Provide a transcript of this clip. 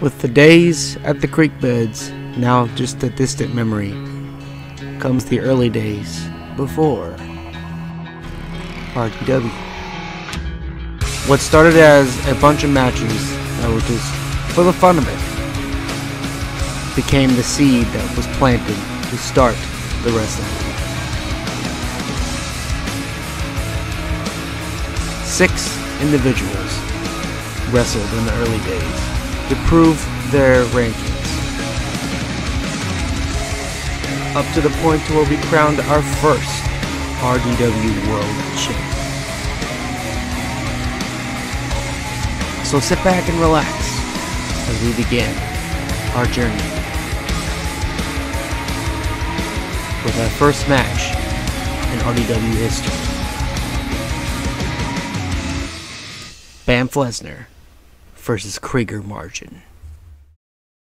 With the days at the creek beds now just a distant memory, comes the early days before RDW. What started as a bunch of matches that were just for the fun of it became the seed that was planted to start the wrestling. Six individuals wrestled in the early days to prove their rankings. Up to the point where we crowned our first RDW World Champion. So sit back and relax as we begin our journey with our first match in RDW history. BAME Lesnar versus Krieger Marjen.